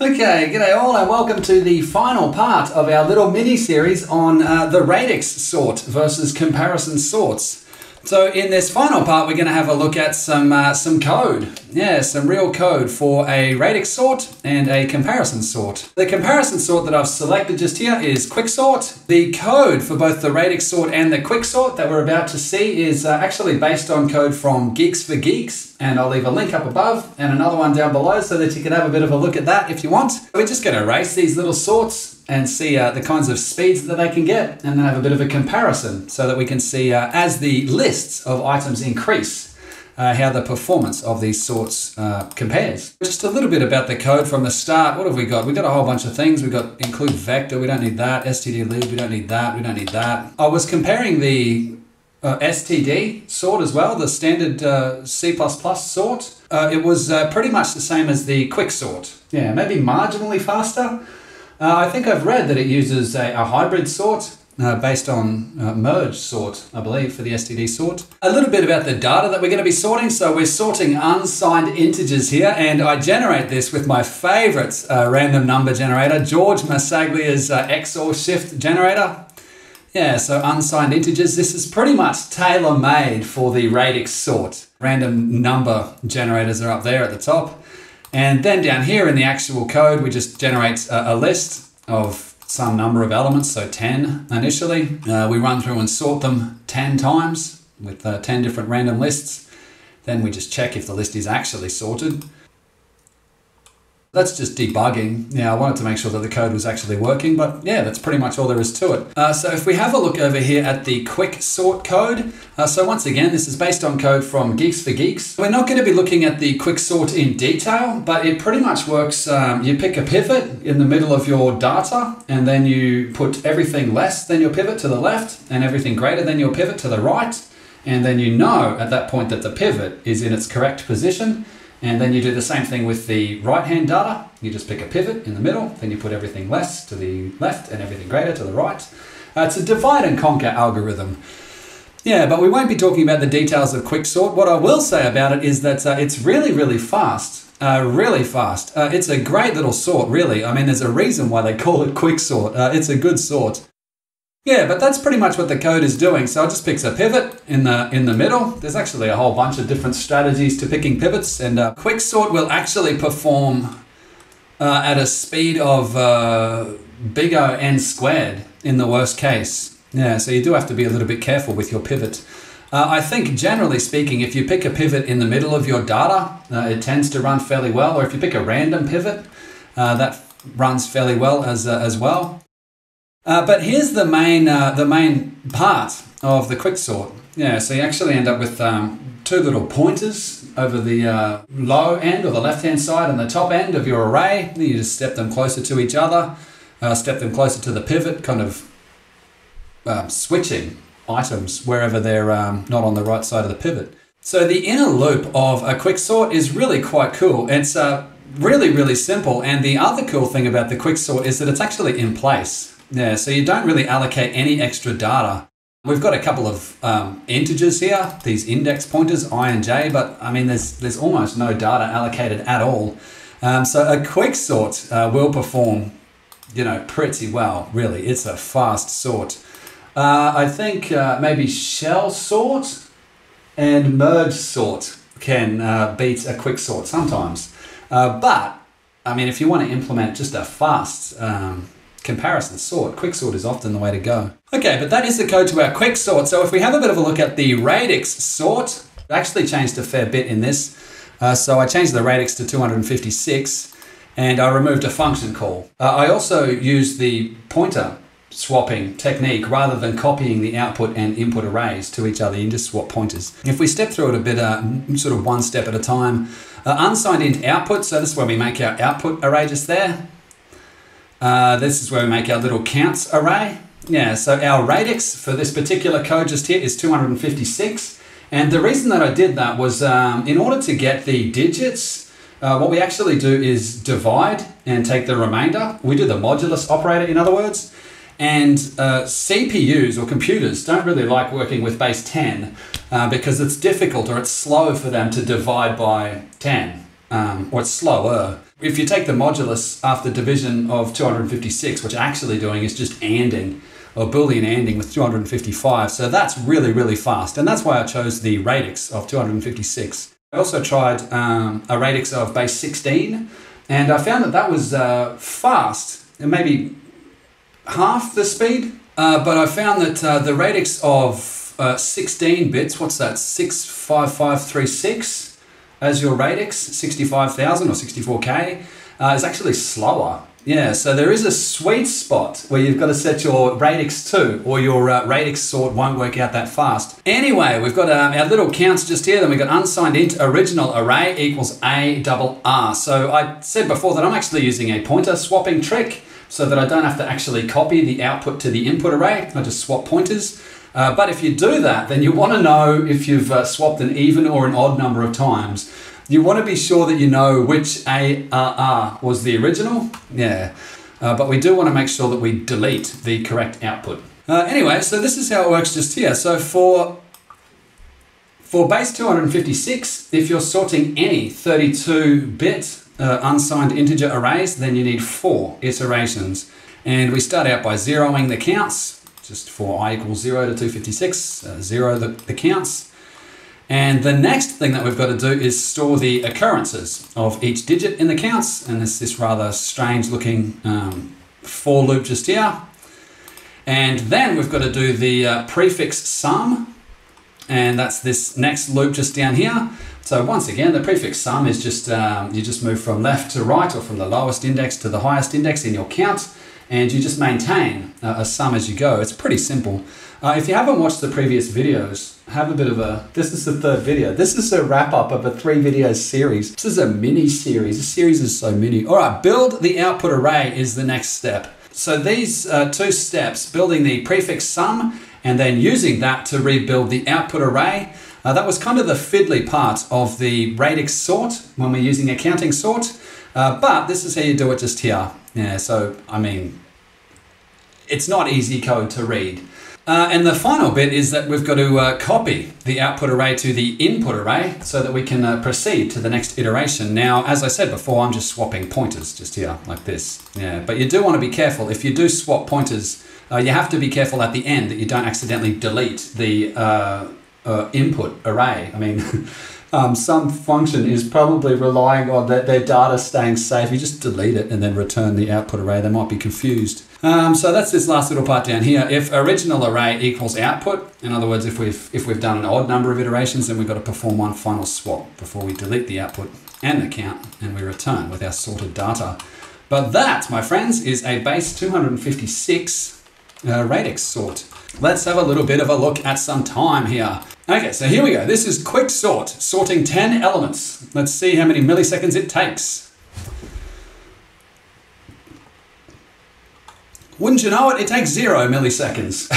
Okay, g'day all, and welcome to the final part of our little mini series on uh, the radix sort versus comparison sorts. So in this final part, we're going to have a look at some uh, some code. Yeah, some real code for a radix sort and a comparison sort. The comparison sort that I've selected just here is quicksort. The code for both the radix sort and the quicksort that we're about to see is uh, actually based on code from Geeks for Geeks, and I'll leave a link up above and another one down below so that you can have a bit of a look at that if you want. We're just going to erase these little sorts and see uh, the kinds of speeds that they can get and then have a bit of a comparison so that we can see uh, as the lists of items increase uh, how the performance of these sorts uh, compares. Just a little bit about the code from the start. What have we got? We've got a whole bunch of things. We've got include vector, we don't need that. stdlib, we don't need that, we don't need that. I was comparing the uh, std sort as well, the standard uh, C++ sort. it was pretty much the same as the quick sort. Yeah, maybe marginally faster. Uh, I think I've read that it uses a, a hybrid sort uh, based on uh, merge sort, I believe, for the STD sort. A little bit about the data that we're going to be sorting. So we're sorting unsigned integers here, and I generate this with my favorite uh, random number generator, George Marsaglia's uh, XOR shift generator. Yeah, so unsigned integers. This is pretty much tailor made for the radix sort. Random number generators are up there at the top. And then down here in the actual code, we just generate a, a list of some number of elements, so 10 initially. Uh, we run through and sort them 10 times with uh, 10 different random lists. Then we just check if the list is actually sorted. That's just debugging. Yeah, I wanted to make sure that the code was actually working, but yeah, that's pretty much all there is to it. Uh, so if we have a look over here at the quick sort code, uh, so once again, this is based on code from Geeks for Geeks. We're not going to be looking at the quick sort in detail, but it pretty much works. Um, you pick a pivot in the middle of your data, and then you put everything less than your pivot to the left, and everything greater than your pivot to the right. And then you know at that point that the pivot is in its correct position. And then you do the same thing with the right hand data. You just pick a pivot in the middle, then you put everything less to the left and everything greater to the right. Uh, it's a divide and conquer algorithm. Yeah, but we won't be talking about the details of quicksort. What I will say about it is that uh, it's really, really fast. Uh, really fast. Uh, it's a great little sort, really. I mean, there's a reason why they call it quicksort. Uh, it's a good sort. Yeah, but that's pretty much what the code is doing. So it just picks a pivot in the in the middle. There's actually a whole bunch of different strategies to picking pivots, and uh, Quicksort will actually perform uh, at a speed of uh, big O n squared in the worst case. Yeah, so you do have to be a little bit careful with your pivot. Uh, I think generally speaking, if you pick a pivot in the middle of your data, uh, it tends to run fairly well. Or if you pick a random pivot, uh, that runs fairly well as uh, as well. Uh, but here's the main, uh, the main part of the quicksort. Yeah, so you actually end up with um, two little pointers over the uh, low end or the left hand side and the top end of your array. You just step them closer to each other, uh, step them closer to the pivot, kind of um, switching items wherever they're um, not on the right side of the pivot. So the inner loop of a quicksort is really quite cool. It's uh, really, really simple. And the other cool thing about the quicksort is that it's actually in place. Yeah, so you don't really allocate any extra data. We've got a couple of um, integers here, these index pointers, i and j, but I mean, there's, there's almost no data allocated at all. Um, so a quick sort uh, will perform, you know, pretty well, really. It's a fast sort. Uh, I think uh, maybe shell sort and merge sort can uh, beat a quick sort sometimes. Uh, but, I mean, if you want to implement just a fast um, comparison sort. Quicksort is often the way to go. Okay, but that is the code to our quicksort. So if we have a bit of a look at the radix sort, I actually changed a fair bit in this. Uh, so I changed the radix to 256 and I removed a function call. Uh, I also used the pointer swapping technique rather than copying the output and input arrays to each other. You just swap pointers. If we step through it a bit, uh, sort of one step at a time, uh, unsigned int output, so this is where we make our output array just there. Uh, this is where we make our little counts array. Yeah, so our radix for this particular code just here is 256. And the reason that I did that was um, in order to get the digits, uh, what we actually do is divide and take the remainder. We do the modulus operator, in other words. And uh, CPUs or computers don't really like working with base 10 uh, because it's difficult or it's slow for them to divide by 10 um, or it's slower. If you take the modulus after division of 256, what you're actually doing is just anding or Boolean anding with 255. So that's really, really fast. And that's why I chose the radix of 256. I also tried um, a radix of base 16, and I found that that was uh, fast, and maybe half the speed. Uh, but I found that uh, the radix of uh, 16 bits, what's that, 65536 as your radix, 65,000 or 64K, uh, is actually slower. Yeah, so there is a sweet spot where you've got to set your radix to, or your uh, radix sort won't work out that fast. Anyway, we've got um, our little counts just here. Then we've got unsigned int original array equals a double r. So I said before that I'm actually using a pointer swapping trick so that I don't have to actually copy the output to the input array. I just swap pointers. Uh, but if you do that, then you want to know if you've uh, swapped an even or an odd number of times. You want to be sure that you know which ARR was the original. Yeah. Uh, but we do want to make sure that we delete the correct output. Uh, anyway, so this is how it works just here. So for for base 256, if you're sorting any 32-bit uh, unsigned integer arrays, then you need four iterations. And we start out by zeroing the counts, just for i equals 0 to 256, uh, zero the, the counts. And the next thing that we've got to do is store the occurrences of each digit in the counts. And it's this rather strange looking um, for loop just here. And then we've got to do the uh, prefix sum. And that's this next loop just down here. So once again, the prefix sum is just, um, you just move from left to right or from the lowest index to the highest index in your count. And you just maintain uh, a sum as you go. It's pretty simple. Uh, if you haven't watched the previous videos, have a bit of a. This is the third video. This is a wrap up of a three video series. This is a mini series. The series is so mini. All right, build the output array is the next step. So these uh, two steps, building the prefix sum and then using that to rebuild the output array, uh, that was kind of the fiddly part of the radix sort when we're using a counting sort. Uh, but this is how you do it just here. Yeah, so I mean, it's not easy code to read. Uh, and the final bit is that we've got to uh, copy the output array to the input array so that we can uh, proceed to the next iteration. Now, as I said before, I'm just swapping pointers just here like this. Yeah, but you do want to be careful. If you do swap pointers, uh, you have to be careful at the end that you don't accidentally delete the uh, input array. I mean, um, some function is probably relying on that their data staying safe. You just delete it and then return the output array. They might be confused. Um, so that's this last little part down here. If original array equals output, in other words, if we've, if we've done an odd number of iterations, then we've got to perform one final swap before we delete the output and the count and we return with our sorted data. But that, my friends, is a base 256 uh, radix sort. Let's have a little bit of a look at some time here. Okay, so here we go. This is quick sort, sorting 10 elements. Let's see how many milliseconds it takes. Wouldn't you know it, it takes zero milliseconds.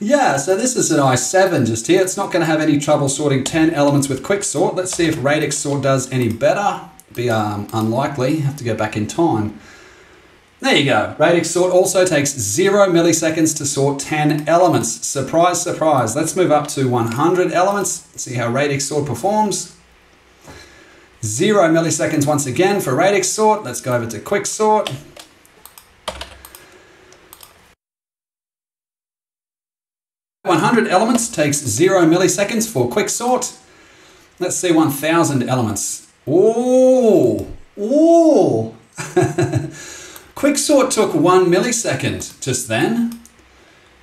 yeah, so this is an i7 just here. It's not going to have any trouble sorting 10 elements with quick sort. Let's see if radix sort does any better. Be um, unlikely, have to go back in time. There you go. Radix sort also takes zero milliseconds to sort 10 elements. Surprise, surprise. Let's move up to 100 elements, see how radix sort performs. Zero milliseconds once again for radix sort. Let's go over to quick sort. 100 elements takes 0 milliseconds for quick sort. Let's see 1000 elements. Oh, oh. quick sort took 1 millisecond just then.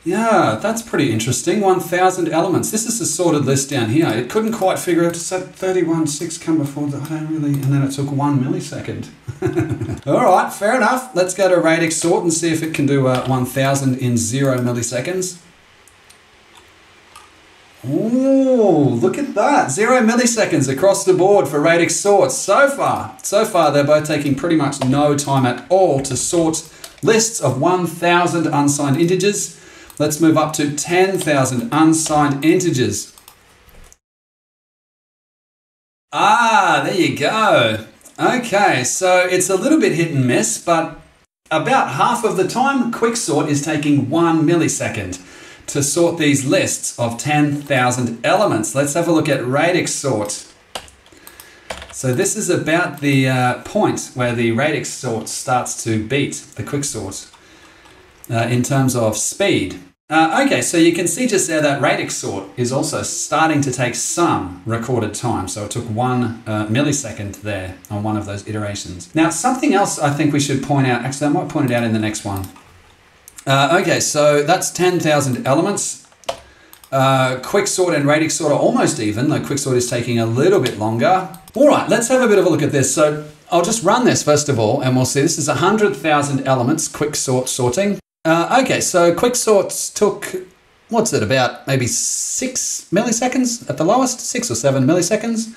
Yeah, that's pretty interesting. 1000 elements. This is a sorted list down here. It couldn't quite figure out to set 31, 6 come before that. I don't really, and then it took 1 millisecond. All right, fair enough. Let's go to radix sort and see if it can do uh, 1000 in 0 milliseconds. Ooh, look at that. Zero milliseconds across the board for radix sorts. So far, so far they're both taking pretty much no time at all to sort lists of 1,000 unsigned integers. Let's move up to 10,000 unsigned integers. Ah, there you go. Okay, so it's a little bit hit and miss, but about half of the time, quicksort is taking one millisecond to sort these lists of 10,000 elements. Let's have a look at radix sort. So this is about the uh, point where the radix sort starts to beat the quick sort uh, in terms of speed. Uh, okay, so you can see just there that radix sort is also starting to take some recorded time. So it took one uh, millisecond there on one of those iterations. Now, something else I think we should point out, actually I might point it out in the next one. Uh, okay, so that's 10,000 elements. Uh, quicksort and radix sort are almost even, though quicksort is taking a little bit longer. All right, let's have a bit of a look at this. So I'll just run this first of all, and we'll see this is 100,000 elements quicksort sorting. Uh, okay, so quicksorts took, what's it, about maybe six milliseconds at the lowest, six or seven milliseconds.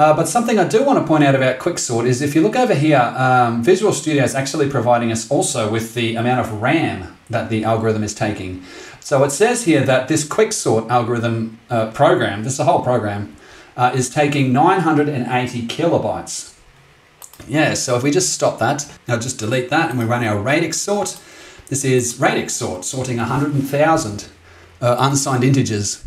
Uh, but something I do want to point out about Quicksort is if you look over here, um, Visual Studio is actually providing us also with the amount of RAM that the algorithm is taking. So it says here that this Quicksort algorithm uh, program, this is a whole program, uh, is taking 980 kilobytes. Yeah, so if we just stop that, I'll just delete that and we run our radix sort, this is radix sort, sorting 100,000 uh, unsigned integers.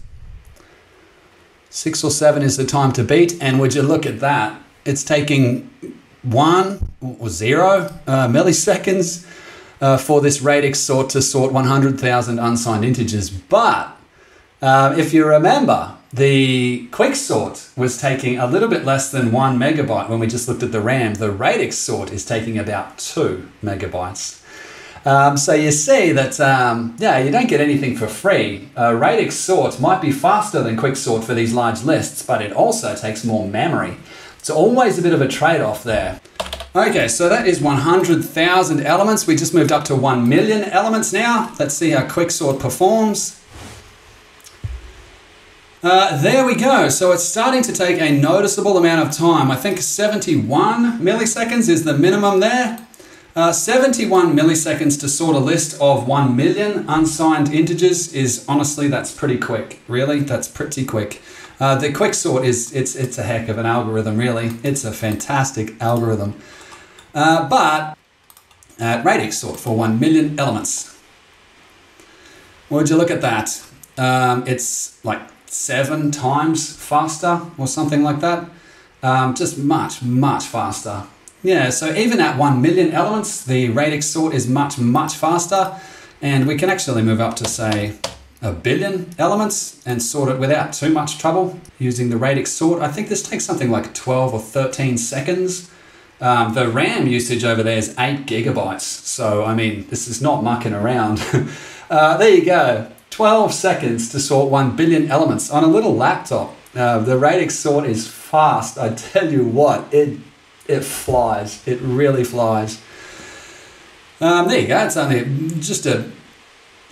Six or seven is the time to beat, and would you look at that? It's taking one or zero uh, milliseconds uh, for this radix sort to sort 100,000 unsigned integers. But uh, if you remember, the quick sort was taking a little bit less than one megabyte when we just looked at the RAM. The radix sort is taking about two megabytes. Um, so you see that, um, yeah, you don't get anything for free. Uh, radix sort might be faster than quicksort for these large lists, but it also takes more memory. It's always a bit of a trade-off there. Okay, so that is 100,000 elements. We just moved up to 1 million elements now. Let's see how quicksort performs. Uh, there we go. So it's starting to take a noticeable amount of time. I think 71 milliseconds is the minimum there. Uh, 71 milliseconds to sort a list of 1 million unsigned integers is honestly, that's pretty quick. Really, that's pretty quick. Uh, the quick sort is, it's, it's a heck of an algorithm, really. It's a fantastic algorithm. Uh, but at radix sort for 1 million elements. Would you look at that? Um, it's like seven times faster or something like that. Um, just much, much faster. Yeah, so even at 1 million elements, the radix sort is much, much faster. And we can actually move up to, say, a billion elements and sort it without too much trouble using the radix sort. I think this takes something like 12 or 13 seconds. Um, the RAM usage over there is 8 gigabytes. So, I mean, this is not mucking around. uh, there you go. 12 seconds to sort 1 billion elements on a little laptop. Uh, the radix sort is fast. I tell you what, it it flies. It really flies. Um, there you go. It's only just a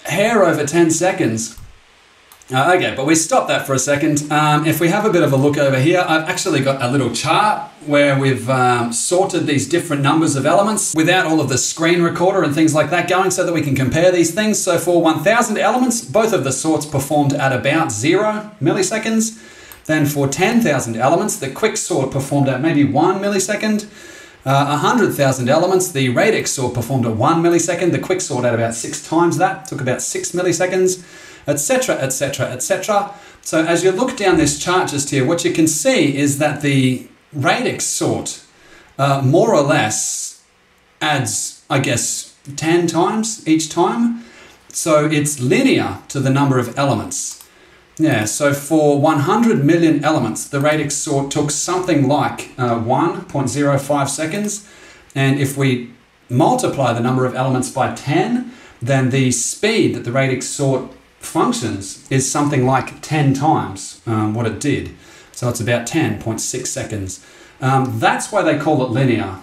hair over 10 seconds. Uh, okay, but we stop that for a second. Um, if we have a bit of a look over here, I've actually got a little chart where we've um, sorted these different numbers of elements without all of the screen recorder and things like that going so that we can compare these things. So for 1000 elements, both of the sorts performed at about zero milliseconds. Then for 10,000 elements, the quicksort performed at maybe one millisecond. Uh, 100,000 elements, the radix sort performed at one millisecond. The quicksort at about six times that, took about six milliseconds, etc., etc., etc. So as you look down this chart just here, what you can see is that the radix sort uh, more or less adds, I guess, 10 times each time. So it's linear to the number of elements. Yeah, so for 100 million elements, the radix sort took something like uh, 1.05 seconds. And if we multiply the number of elements by 10, then the speed that the radix sort functions is something like 10 times um, what it did. So it's about 10.6 seconds. Um, that's why they call it linear.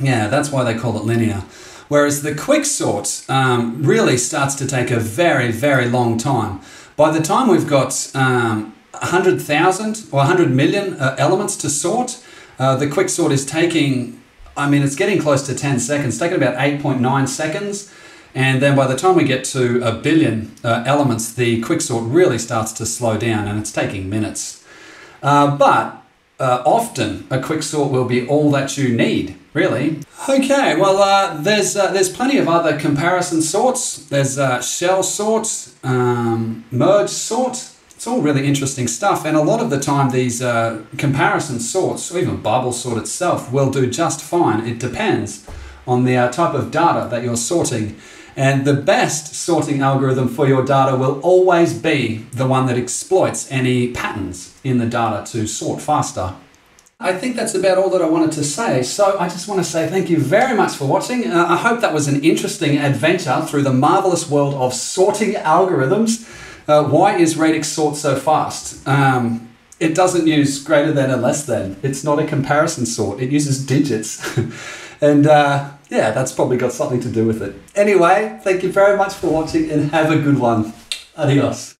Yeah, that's why they call it linear. Whereas the quick sort um, really starts to take a very, very long time. By the time we've got um, 100,000 or 100 million uh, elements to sort, uh, the quick sort is taking, I mean, it's getting close to 10 seconds, taking about 8.9 seconds. And then by the time we get to a billion uh, elements, the quick sort really starts to slow down and it's taking minutes. Uh, but uh, often a quick sort will be all that you need, really. Okay, well, uh, there's uh, there's plenty of other comparison sorts. There's uh, shell sort, um, merge sort. It's all really interesting stuff, and a lot of the time, these uh, comparison sorts, or even bubble sort itself, will do just fine. It depends on the uh, type of data that you're sorting. And the best sorting algorithm for your data will always be the one that exploits any patterns in the data to sort faster. I think that's about all that I wanted to say. So I just want to say thank you very much for watching. Uh, I hope that was an interesting adventure through the marvelous world of sorting algorithms. Uh, why is Radix sort so fast? Um, it doesn't use greater than and less than. It's not a comparison sort. It uses digits. and uh, yeah, that's probably got something to do with it. Anyway, thank you very much for watching and have a good one. Adios.